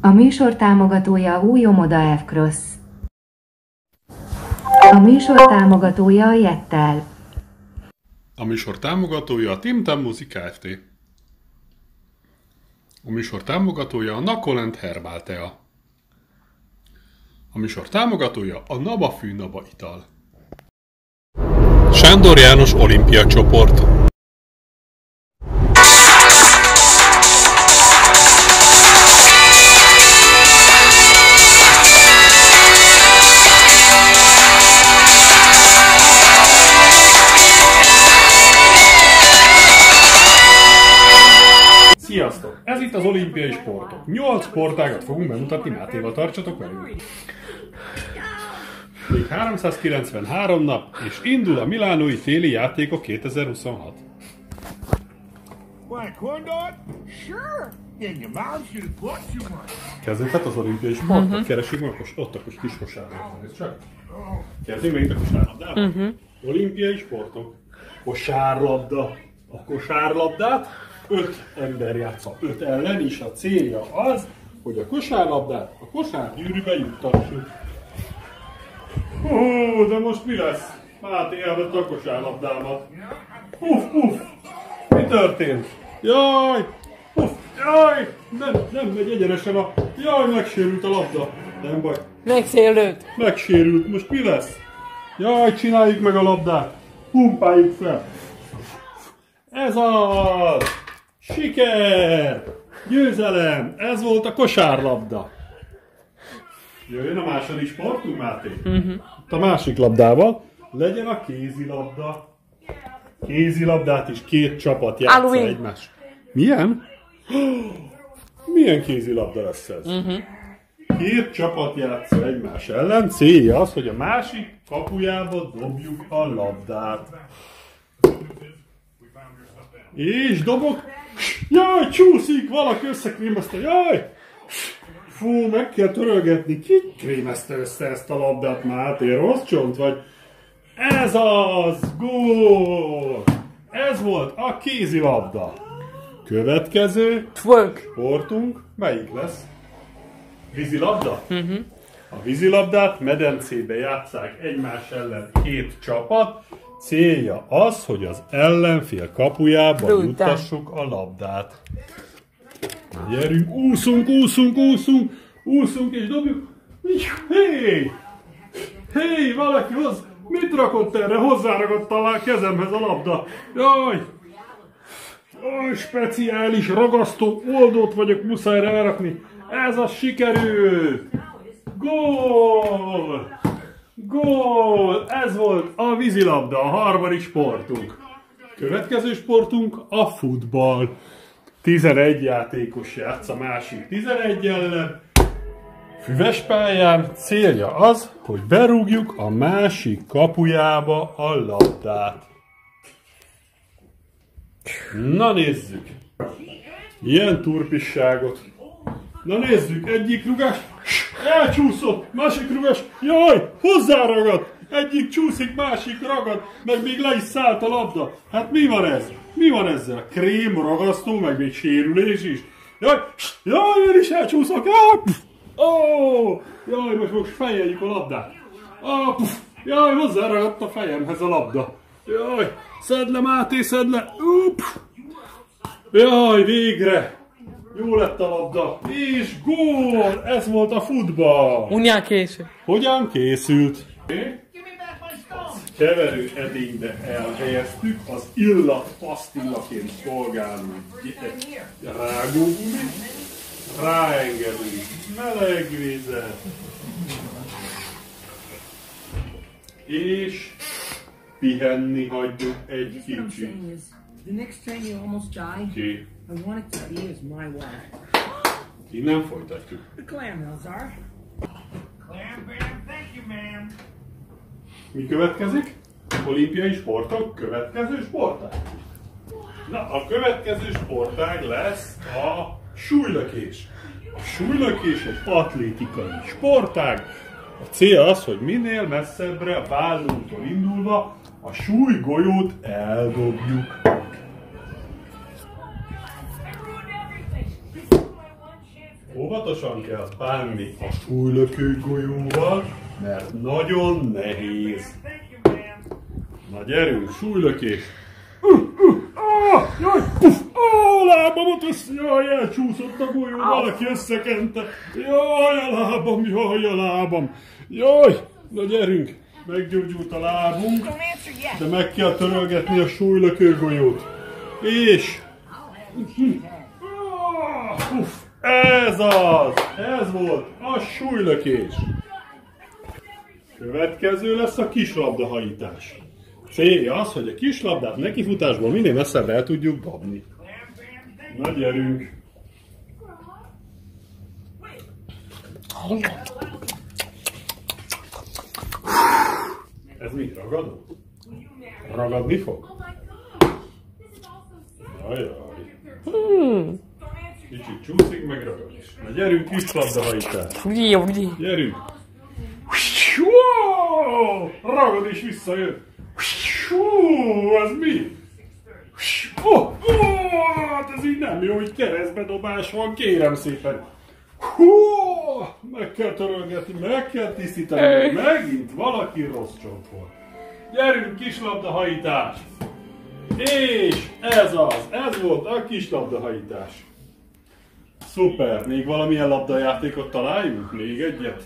A műsor támogatója új Omoda F-Cross. A műsor támogatója a Jettel. A műsor támogatója a Tim Tam Music Kft. A műsor támogatója a Nakolent Herbal Tea. A műsor támogatója a Nabafű Naba Ital. Sándor János Olimpia csoport. Az olimpiai sportok. 8 sportágat fogunk bemutatni, Mátéval tartsatok velünk. Még 393 nap, és indul a Milánói téli játékok 2026. Want a corn dog? Sure. Then your mom should have bought you one. Kezdjük hát az olimpiai sportot, uh-huh. keresünk meg ott a kis kosárlabdát. Csak. Kezdjünk meg itt a kosárlabdával. Uh-huh. Olimpiai sportok. Kosárlabda. A kosárlabdát öt ember játsza öt ellen, és a célja az, hogy a kosárlabdát a kosárgyűrűbe juttassuk. Hú, de most mi lesz? Máté elvett a kosárlabdámat. Uff, uff! Mi történt? Jaj! Uff, jaj! Nem, nem megy egyenesen a... Jaj, megsérült a labda. Nem baj. Megszélőd. Megsérült. Most mi lesz? Jaj, csináljuk meg a labdát. Pumpáljuk fel. Ez az! Siker! Győzelem! Ez volt a kosárlabda. Jöjjön a második sportunk, Máté. Uh-huh. A másik labdával legyen a kézilabda. Kézilabdát is két csapat játsza Halloween. egymás. Milyen? Milyen kézilabda lesz ez? Uh-huh. Két csapat játsza egymás ellen. Célja az, hogy a másik kapujába dobjuk a labdát. És dobok. Jaj, csúszik, valaki összekrémezte. Jaj! Fú, meg kell törölgetni. Ki krémezte össze ezt a labdát, Máté? Rossz csont vagy? Ez az! Gól! Ez volt a kézilabda. Következő Twerk. sportunk melyik lesz? Vízilabda? Uh-huh. A vízilabdát medencébe játszák egymás ellen két csapat. Célja az, hogy az ellenfél kapujába Brutál. juttassuk a labdát. Gyerünk, úszunk, úszunk, úszunk, úszunk és dobjuk. Hé! Hé, valaki hoz, mit rakott erre? Hozzáragadt a kezemhez a labda. Jaj! Oly speciális ragasztó oldót vagyok muszáj rárakni. Ez a sikerült! Gól! Gól! Ez volt a vízilabda, a harmadik sportunk. Következő sportunk a futball. 11 játékos játsz a másik 11 ellen. Füves pályán célja az, hogy berúgjuk a másik kapujába a labdát. Na nézzük! Ilyen turpisságot. Na nézzük, egyik rugás, elcsúszott, másik rugás, jaj, hozzáragadt, egyik csúszik, másik ragad, meg még le is szállt a labda. Hát mi van ez? Mi van ezzel? Krém, ragasztó, meg még sérülés is. Jaj, jaj, én is elcsúszok, jaj, pff, ó, jaj, most most fejeljük a labdát. Ó, pff, jaj, hozzáragadt a fejemhez a labda. Jaj, szedd le, Máté, szedd le. Pff. Jaj, végre! Jó lett a labda. És gól! Ez volt a futball. Unják késő. Hogyan készült? Keverő edénybe elhelyeztük, az illat pasztillaként szolgáló rágógumit, ráengedünk meleg vizet, és pihenni hagyjuk egy kicsit. Ki? I want it to be as my wife. Innen folytatjuk. The clam are. Clam bam, thank you, ma'am. Mi következik? Olimpiai sportok, következő sportág. Na, a következő sportág lesz a súlylökés. A súlylökés egy atlétikai sportág. A cél az, hogy minél messzebbre a vállunktól indulva a súlygolyót eldobjuk. Ó, Óvatosan kell bánni a súlylökő golyóval, mert nagyon nehéz. Na gyerünk, súlylökés. Uh, uh, ah, jaj, puf, ah, lábamat össze, jaj, elcsúszott a golyó, valaki összekente. Jaj, a lábam, jaj, a lábam. Jaj, na gyerünk, meggyógyult a lábunk, de meg kell törölgetni a súlylökő golyót. És... Uff, ez az! Ez volt a súlylökés. Következő lesz a kislabdahajítás. Célja az, hogy a kislabdát nekifutásból minél messzebbre el tudjuk dobni. Na gyerünk! Ez mi? Ragadó? Ragadni fog? Ajaj. Kicsit csúszik, meg ragad is. Na gyerünk, kislabdahajítás. Ugye, ugye. Gyerünk! Wow! Ragad és visszajön! Hú, ez mi? Oh, oh, hát ez így nem jó, hogy keresztbe dobás van, kérem szépen. Hú, meg kell törölgetni, meg kell tisztítani, megint valaki rossz csont volt. Gyerünk, kislabdahajítás! És ez az, ez volt a kislabdahajítás. Szuper, még valamilyen labdajátékot találjunk? Még egyet?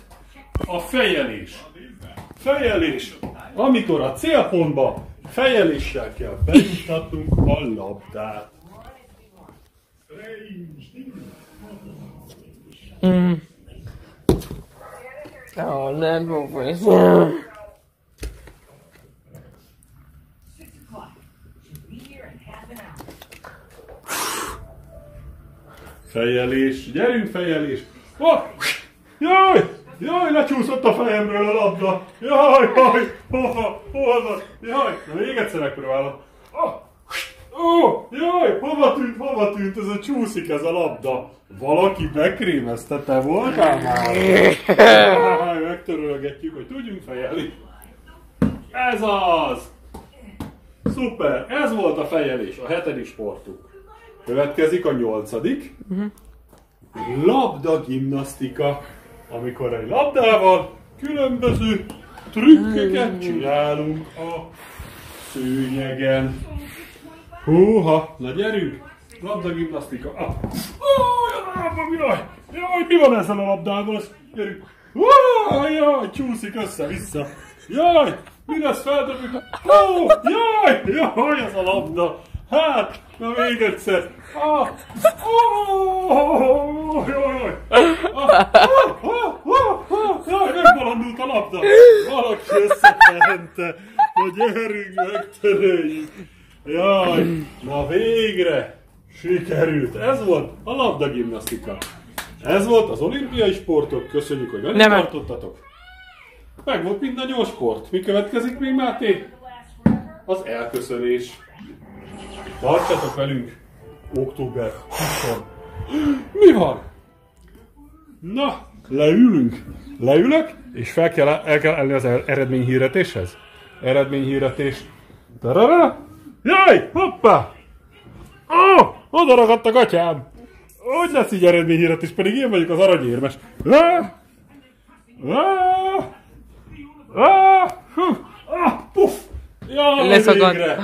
A fejelés. Fejelés. Amikor a célpontba fejeléssel kell bejutatnunk a labdát. Oh, nem Fejelés. Gyerünk fejelés. Oh! Jaj! Jaj, lecsúszott a fejemről a labda. Jaj, jaj, hova, hova? Jaj, na még egyszer megpróbálom. Oh! Ó, jaj, hova tűnt, hova tűnt, ez a csúszik ez a labda. Valaki bekrémezte, te voltál már? Jaj, megtörölgetjük, hogy tudjunk fejelni. Ez az! Szuper, ez volt a fejelés, a hetedik sportunk. Következik a nyolcadik. Labda gimnasztika. Amikor egy labdával különböző trükköket csinálunk a szőnyegen. Húha, na gyerünk! Labdagimnasztika. Ah. Ó, a lábam, jaj! Jaj, mi van ezzel a labdával? Gyerünk! Ó, jaj, csúszik össze-vissza. Jaj, mi lesz feldobjuk? Ó, jaj, jaj, ez a labda. Hát, na még egyszer. Ah, ó, jaj, jaj. Ah, ah, ah, ah, ah, jaj, megbalandult a labda. Valaki összefente. Na gyerünk, megtöröljük. Jaj, na végre sikerült. Ez volt a labdagimnasztika. Ez volt az olimpiai sportok. Köszönjük, hogy velünk tartottatok. Meg volt mind a nyolc sport. Mi következik még, Máté? Az elköszönés. Tartsatok velünk október 20 Mi van? Na, leülünk. Leülök, és fel kell, el kell állni az er- eredményhirdetéshez. Eredményhirdetés. Tarara! Jaj, hoppá! Ó, oh, oda ragadt a gatyám! Hogy lesz így eredményhirdetés, pedig én vagyok az aranyérmes. Ah! Ah! Ah! Hú! Ah! Puff! Jaj, Leszakadt. végre!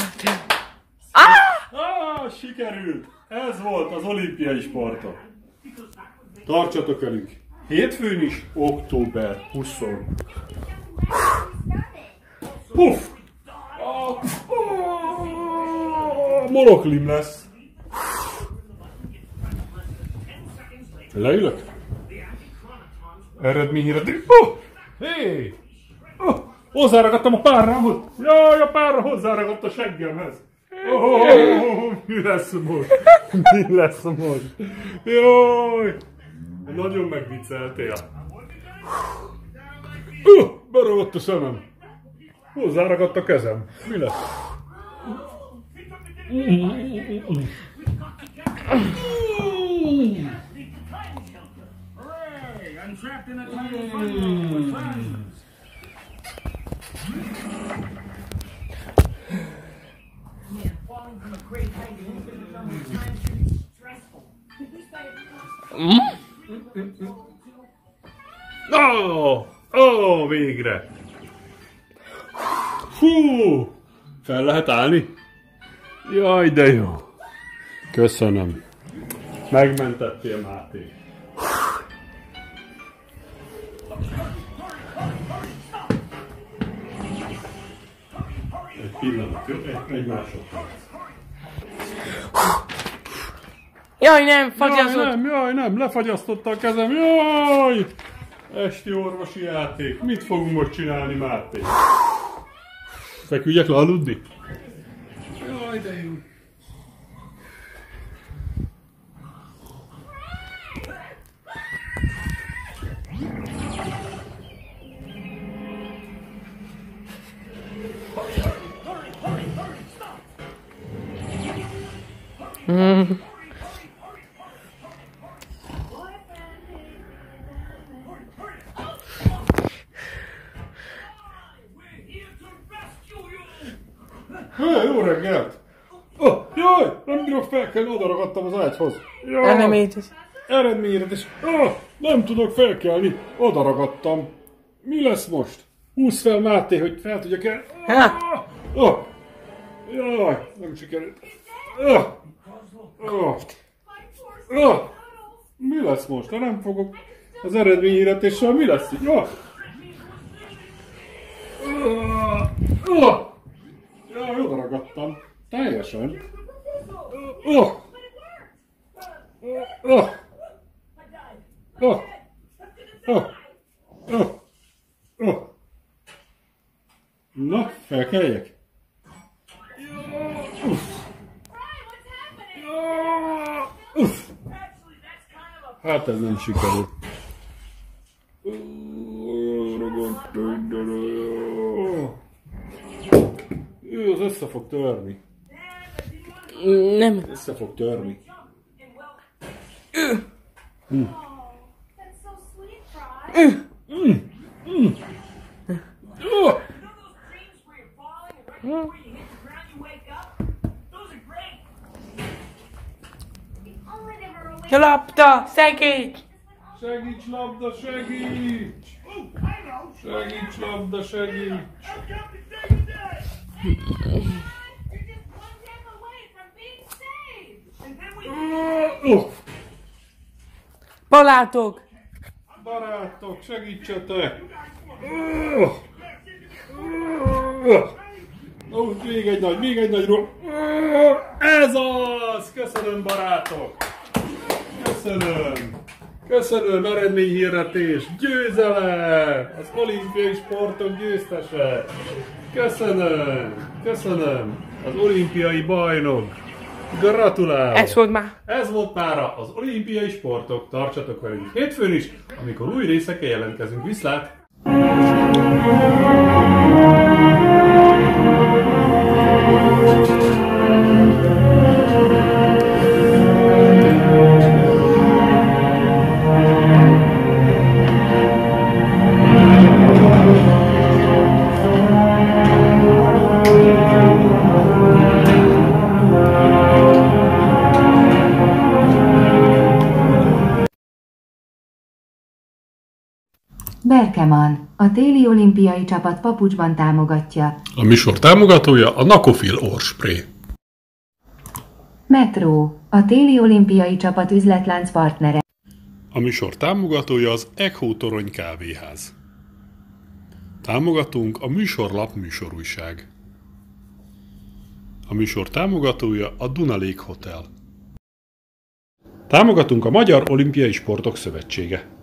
Sikerült! Ez volt az olimpiai sportok. Tartsatok velünk! Hétfőn is, október 20. Puff! Monoklim lesz. Leülök? Eredményhirdetés. Oh! Hé! Oh! Hozzáragadtam a párrámot! Jaj, a párra hozzáragadt a seggemhez! Oh, mi lesz most? Mi lesz most? Jaj! Nagyon megvicceltél. Uh, beragadt a szemem. Hozzáragadt a kezem. Mi lesz? Hooray! Is stressful. Ó, oh, oh, végre! Fú! Fel lehet állni? Jaj, de jó! Köszönöm. Megmentettél, Máté. Egy pillanat, jó? Egy, egy másodperc. Jaj, nem, Jaj, fagyasztott. nem, jaj, nem, lefagyasztotta a kezem, jaj! Esti orvosi játék. Mit fogunk most csinálni, Máté? Feküdjek le aludni? Jaj, de jó. Hé, jó reggelt! Oh, jaj, nem bírok felkelni, oda ragadtam az ágyhoz. Jaj, Enemétes. Eredményetes. Oh, nem tudok felkelni, oda ragadtam. Mi lesz most? Húzz fel Máté, hogy fel tudjak el. Ha. Oh, jaj, nem sikerült. Oh, oh, oh. Mi lesz most? Ha nem fogok az eredményhirdetéssel, mi lesz így? Oh. Oh, oh. Jaj, oda ragadtam. Teljesen. Oh. Oh. Oh. Oh. Oh. Oh. Na, felkeljek. Hát ez nem sikerült. Ő az össze fog törni. Nem. Össze fog törni. That's so sweet, Fry. Those dreams where you're falling and right before you hit the ground you wake up? Those are great. If only they were awake. Lapta, segíts! segíts, labda, segíts! Segíts, labda, segíts! Balátok! barátok, segítsetek! Oh, még egy nagy, még egy nagy. Oh, Ez az! Köszönöm, barátok! Köszönöm! Köszönöm, eredményhirdetés! Győzelem! Az olimpiai sportok győztese! Köszönöm! Köszönöm! Az olimpiai bajnok! Gratulálok! Ez volt már. Ez volt már az olimpiai sportok. Tartsatok velünk hétfőn is, amikor új részekkel jelentkezünk. Viszlát! Csapat papucsban támogatja. A műsor támogatója a Nakofil Orspray. Metro, a téli olimpiai csapat üzletlánc partnere. A műsor támogatója az Echo Torony Kávéház. Támogatunk a műsorlap műsorújság. A műsor támogatója a Dunalék Hotel. Támogatunk a Magyar Olimpiai Sportok Szövetsége.